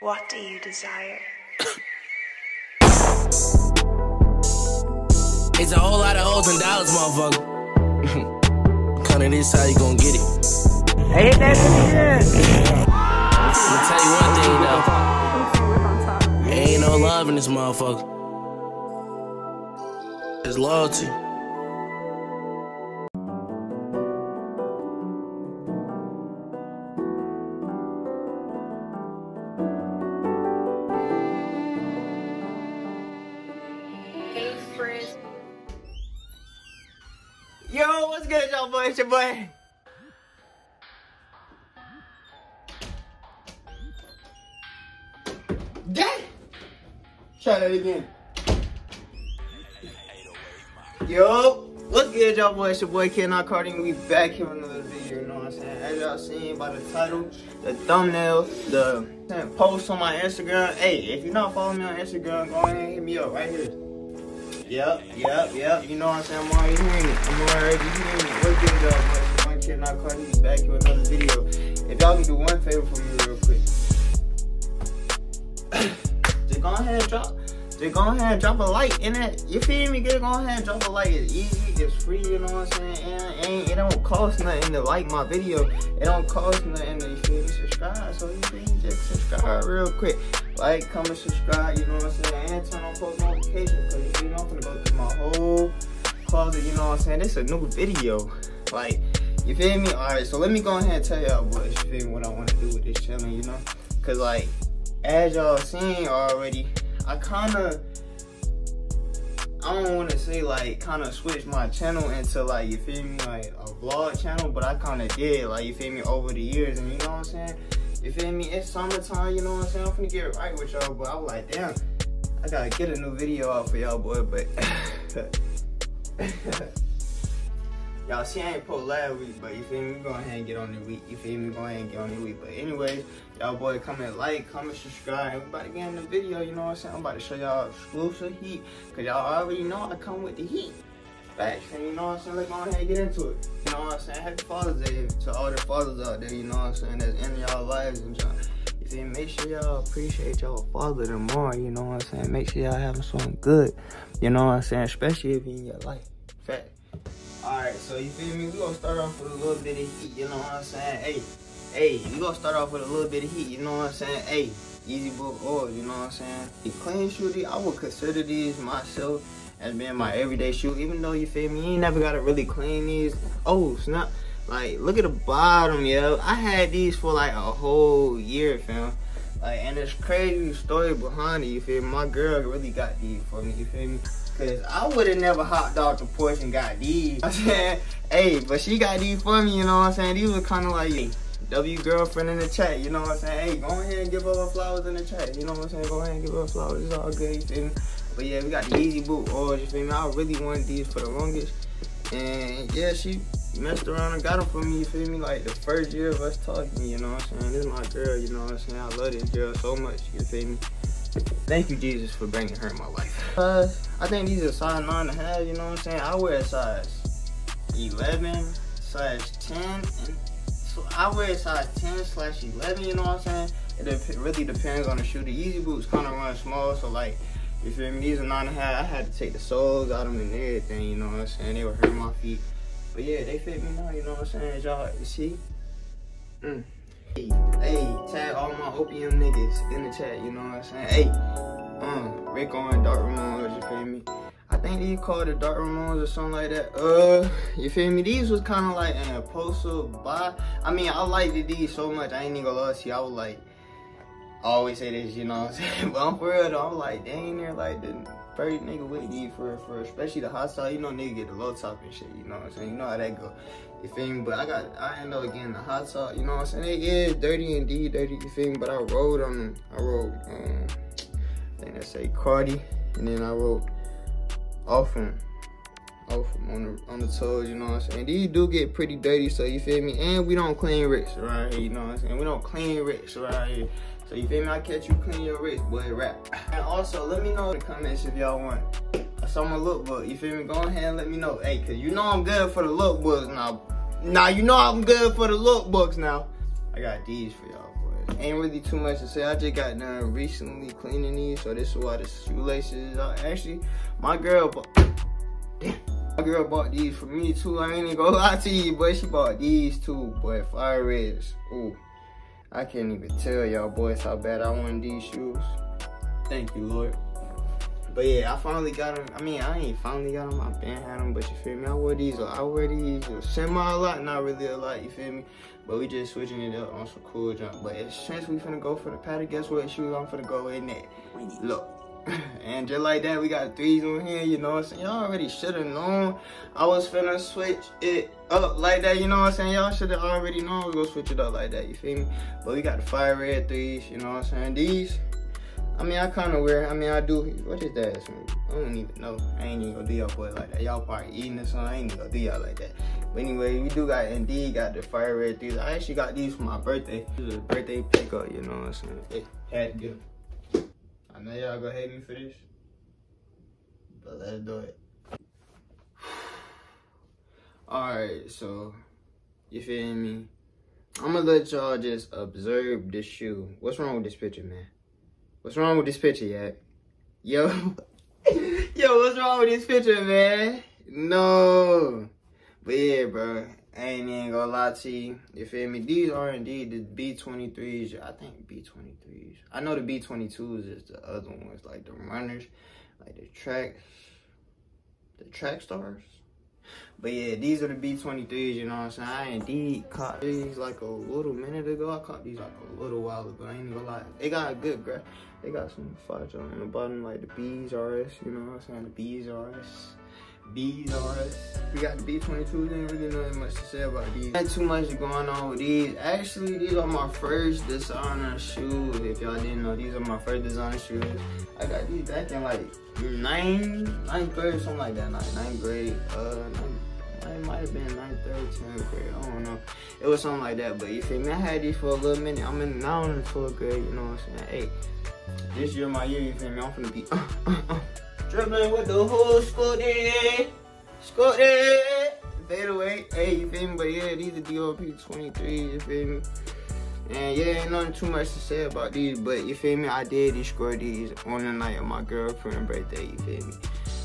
What do you desire? It's a whole lot of hoes and dollars, motherfucker. Kinda this how you gonna get it. Hey, that's it. I'ma tell you one thing though. Ain't no love in this motherfucker. It's loyalty. It's your boy. Dang! Try that again. Yo, what's good, y'all boy? It's your boy Ken Cardi, we back here with another video. You know what I'm saying? As y'all seen by the title, the thumbnail, the post on my Instagram. Hey, if you're not following me on Instagram, go ahead and hit me up right here. Yep, yep, yep. You know what I'm saying? I'm already hearing it. I'm already hearing it. What's good, y'all? boy? It's your boy Ken Cardi, back with another video. If y'all can do one favor for me real quick. just go ahead and drop just go ahead and drop a like in it. You feel me? Get go ahead and drop a like. It's easy, it's free, you know what I'm saying? And, and it don't cost nothing to like my video. It don't cost nothing to you feel me subscribe. So you feel me? Just subscribe real quick. Like, comment, subscribe, you know what I'm saying? And turn on post notifications. Cause you feel me? I'm gonna go through my whole closet, you know what I'm saying? This is a new video. Like, you feel me? Alright, so let me go ahead and tell y'all what you feel me, what I wanna do with this channel, you know? Cause like as y'all seen already, I kinda I don't wanna say like kinda switch my channel into like you feel me like a vlog channel, but I kinda did, like you feel me, over the years and you know what I'm saying? You feel me? It's summertime, you know what I'm saying? I'm finna get right with y'all, but I was like, damn, I gotta get a new video out for y'all boy, but Y'all see I ain't post last week, but you feel me? We go ahead and get on the week. You feel me? Go ahead and get on the week. But anyways, y'all boy comment, like, comment, subscribe. To get in the video, you know what I'm saying? I'm about to show y'all exclusive heat. Cause y'all already know I come with the heat. Facts, and you know what I'm saying? Let's go ahead and get into it. You know what I'm saying? Happy Father's Day to all the fathers out there, you know what I'm saying? That's in y'all lives and. You me? Make sure y'all appreciate y'all father tomorrow, you know what I'm saying? Make sure y'all having something good, you know what I'm saying? Especially if you in your life. Fact. Alright, so you feel me? We gonna start off with a little bit of heat, you know what I'm saying? Hey, hey, we gonna start off with a little bit of heat, you know what I'm saying? Hey, Yeezy Boost Oil, you know what I'm saying? The clean shooty, I would consider these myself as being my everyday shoe, even though you feel me, you ain't never gotta really clean these. Oh, snap. Like, look at the bottom, yo. I had these for like a whole year, fam. Like, and it's crazy story behind it, you feel me? My girl really got these for me, you feel me? Cause I would have never hopped off the porch and got these. I'm saying, hey, but she got these for me, you know what I'm saying? These were kind of like W girlfriend in the chat, you know what I'm saying? Hey, go ahead and give her flowers in the chat, you know what I'm saying? Go ahead and give her flowers, it's all good, you feel me? But yeah, we got the Yeezy Boost oils, you feel me? I really wanted these for the longest. And yeah, she messed around and got them for me, you feel me? Like the first year of us talking, you know what I'm saying? This is my girl, you know what I'm saying? I love this girl so much, you feel me? Thank you, Jesus, for bringing her in my life. Uh, I think these are size nine and a half, you know what I'm saying? I wear a size 11 size 10, and so I wear a size 10 slash 11, you know what I'm saying? It really depends on the shoe. The Yeezy Boosts kind of run small, so like, you feel me? These are nine and a half. I had to take the soles out of them and everything, you know what I'm saying? They were hurting my feet. But yeah, they fit me now, you know what I'm saying? Y'all see? Mm. Hey, tag all my opium niggas in the chat, you know what I'm saying? Hey, um, Rick Owens Dark Ramones, you feel me? I think they called it Dark Ramones or something like that. Uh, you feel me? These was kind of like an impulsive buy. I mean, I liked these so much, I ain't even gonna lie to you. I was like, I always say this, you know what I'm saying? But I'm for real though, I'm like, dang, they're like the first nigga with these for, for especially the hot side. You know, nigga get the low top and shit, you know what I'm saying? You know how that go. You feel me? But I got, I end up getting the hot top, you know what I'm saying? It is dirty indeed, dirty, you feel me? But I rode on them. I rode, um, I think that say Cardi, and then I wrote off them, off them on the on the toes, you know what I'm saying? These do get pretty dirty, so you feel me? And we don't clean wrists around here, you know what I'm saying? We don't clean wrists around here. So you feel me? I catch you clean your wrist, boy, rap. And also, let me know in the comments if y'all want some of my lookbook. You feel me? Go ahead and let me know. Hey, cause you know I'm good for the lookbooks now. Now you know I'm good for the lookbooks now. I got these for y'all boys. ain't really too much to say. I just got done recently cleaning these, so this is why the shoelaces are. Actually, my girl bought, damn, my girl bought these for me too. I ain't even gonna lie to you, but she bought these too, boy. Fire reds. Ooh, I can't even tell y'all boys how bad I want these shoes. Thank you, Lord. But yeah, I finally got them. I mean, I ain't finally got them. I been had them, but you feel me? I wear these. I wear these semi a lot, not really a lot. You feel me? But we just switching it up on some cool jump. But since we finna go for the patty, guess what shoes I'm finna go in there? Look. and just like that, we got threes on here, you know what I'm saying? Y'all already should have known I was finna switch it up like that, you know what I'm saying? Y'all should have already known I was gonna switch it up like that, you feel me? But we got the fire red threes, you know what I'm saying? These, I mean, I kind of wear. I mean, I do. What is that? I don't even know. I ain't even gonna do y'all like that. Y'all probably eating or something. I ain't even gonna do y'all like that. But anyway, we do got indeed got the fire red threes. I actually got these for my birthday. This is a birthday pickup. You know what I'm saying? It had to get. I know y'all gonna hate me for this, but let's do it. All right, so you feel me? I'm gonna let y'all just observe this shoe. What's wrong with this picture, man? What's wrong with this picture, yet? Yo, yo, what's wrong with this picture, man? No. But yeah, bro, Ain't even gonna lie to you. You feel me? These are indeed the B23s. I think B23s. I know the B22s is the other ones, like the runners, like the tracks, the track stars. But yeah, these are the B23s, you know what I'm saying? I indeed caught these like a little minute ago. I caught these like a little while ago. I ain't gonna lie. They got a good graph. They got some fudge on the bottom, like the B's RS, you know what I'm saying? The B's RS. B's RS. We got the B22s, ain't really nothing much to say about these. Not too much going on with these. Actually, these are my first designer shoes. If y'all didn't know, these are my first designer shoes. I got these back in like ninth, ninth grade, something like that. Like ninth grade, uh, ninth, it might have been ninth, third, tenth grade. I don't know. It was something like that. But you feel me? I had these for a little minute. I'm in now in 12th grade. You know what I'm saying? Hey, this year my year. You feel me? I'm finna be dribbling with the whole scooty, scooty. Fade away. Hey, you feel me? But yeah, these are DOP 23. You feel me? And yeah, ain't nothing too much to say about these, but you feel me? I did score these on the night of my girlfriend's birthday, you feel me?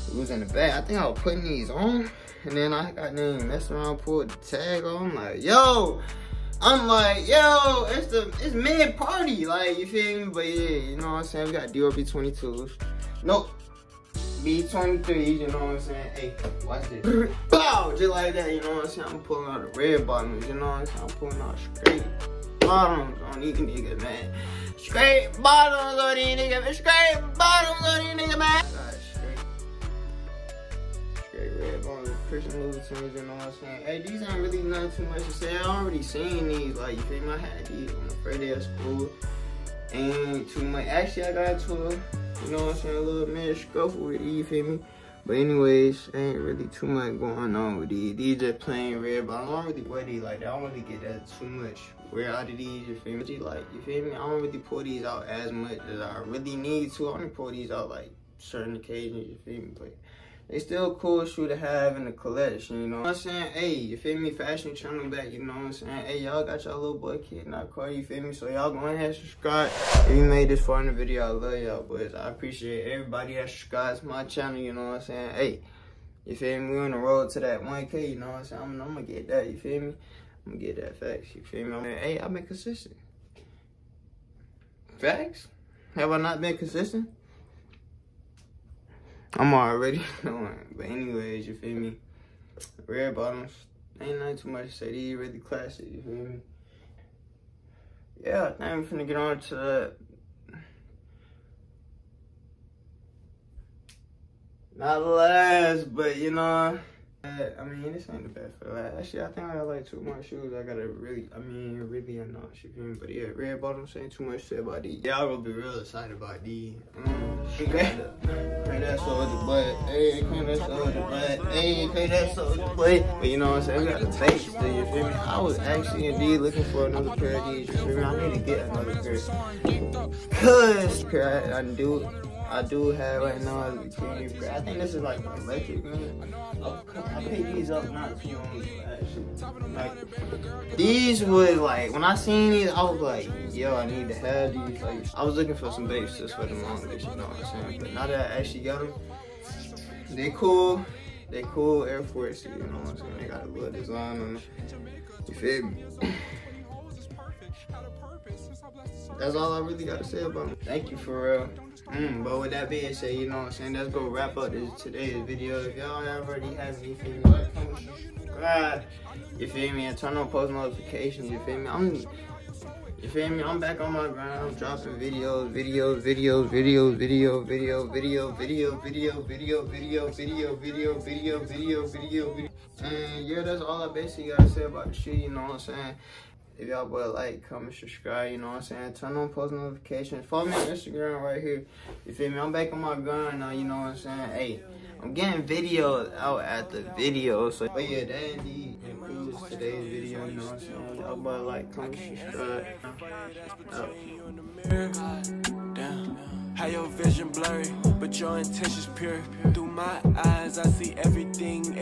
It was in the bag. I think I was putting these on, and then I got them messing around, pulled the tag on. I'm like, yo, I'm like, yo, it's the it's mid party, like you feel me? But yeah, you know what I'm saying? We got DOB 22s. Nope. B23s, you know what I'm saying? Hey, watch this. Bow! Just like that, you know what I'm saying? I'm pulling out the red bottoms, you know what I'm saying? I'm pulling out straight bottoms on these niggas, man. Straight bottoms on these niggas, man. Straight bottoms on these niggas, man. Straight. Straight red bottoms, Christian Louboutins, you know what I'm saying? Hey, these ain't really nothing too much to say. I already seen these, like, you feel me? I had these on the first day of school. Ain't too much. Actually, I got a, you know what I'm saying, a little mini scuffle with these, you feel me? But anyways, ain't really too much going on with these. These just plain red, but I don't really wear these like that. I don't really get that too much wear out of these, you feel me? Like, you feel me? I don't really pull these out as much as I really need to. I only pull these out like certain occasions, you feel me? But they still a cool shoe to have in the collection, you know what I'm saying? Hey, you feel me? Fashion channel back, you know what I'm saying? Hey, y'all got y'all little boy kid not car, you feel me? So y'all go ahead and subscribe. If you made this far in the video, I love y'all boys. I appreciate everybody that subscribes my channel, you know what I'm saying? Hey, you feel me? We on the road to that 1K, you know what I'm saying? I'm, I'm gonna get that, you feel me? I'm gonna get that facts, you feel me? hey, I've been consistent. Facts? Have I not been consistent? I'm already knowing. But anyways, you feel me? Red bottoms. Ain't nothing too much to say. These really classic, you feel me? Yeah, now I'm finna get on to that. Not last, but you know. I mean, this ain't the best for that. Actually, I think I got like two more shoes. I gotta really, I mean, really announce you feel me? But yeah, red bottoms ain't too much to say about these. Y'all will be real excited about these. Um, clean that soldier butt. Hey, clean that soldier butt. Hey, clean that soldier butt. But you know what I'm saying? We got the face still, you feel me? I was actually indeed looking for another pair of these, you feel me? I need to get another pair. Cause, I, I do I do have right now is Gray. I think this is like electric man. I picked these up not too long ago. Like, these was like, when I seen these, I was like, yo, I need to have these. Like, I was looking for some bass just for the longest, you know what I'm saying? But now that I actually got them, they cool. They cool Air Force, you know what I'm saying? They got a little design on them. You feel me? That's all I really gotta say about them. Thank you for real. Mm, but with that being said, you know what I'm saying? Let's go wrap up this today's video. If y'all already have anything, like, comment, subscribe. You feel me? And turn on post notifications. You feel me? I'm you feel me? I'm back on my grind. I'm dropping videos, videos, videos, videos, video, video, video, video, video, video, video, video, video, video, video, video, video. And yeah, that's all I basically gotta say about the shit, you know what I'm saying? If y'all would like, comment, subscribe, you know what I'm saying? Turn on post notifications. Follow me on Instagram right here. You feel me? I'm back on my grind now, you know what I'm saying? Hey, I'm getting videos out at the video. So, but yeah, that indeed today's video, you know what I'm saying? Y'all boy like, comment, subscribe. How your vision blurry, but your intentions pure. Through my eyes, I see everything